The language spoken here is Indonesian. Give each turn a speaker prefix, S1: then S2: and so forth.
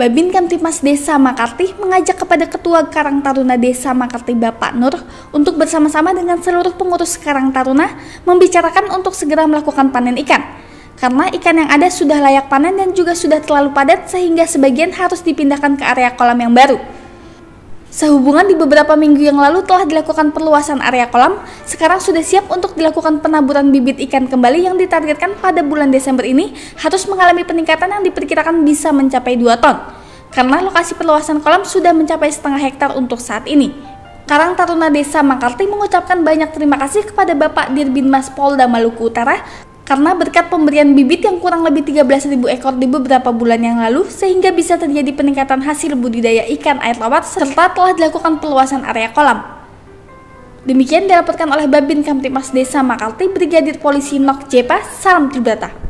S1: Babin Kamtipmas Desa Makarti mengajak kepada Ketua Karang Taruna Desa Makarti Bapak Nur untuk bersama-sama dengan seluruh pengurus Karang Taruna membicarakan untuk segera melakukan panen ikan. Karena ikan yang ada sudah layak panen dan juga sudah terlalu padat sehingga sebagian harus dipindahkan ke area kolam yang baru. Sehubungan di beberapa minggu yang lalu telah dilakukan perluasan area kolam, sekarang sudah siap untuk dilakukan penaburan bibit ikan kembali yang ditargetkan pada bulan Desember ini harus mengalami peningkatan yang diperkirakan bisa mencapai 2 ton. Karena lokasi perluasan kolam sudah mencapai setengah hektar untuk saat ini. Karang Taruna Desa Makarti mengucapkan banyak terima kasih kepada Bapak Dirbinmas Polda Maluku Utara karena berkat pemberian bibit yang kurang lebih 13.000 ekor di beberapa bulan yang lalu sehingga bisa terjadi peningkatan hasil budidaya ikan air tawar serta telah dilakukan peluasan area kolam. Demikian dilaporkan oleh Babin Kamtipmas Desa Makalti Brigadir Polisi Nok Jepa, salam Tribrata.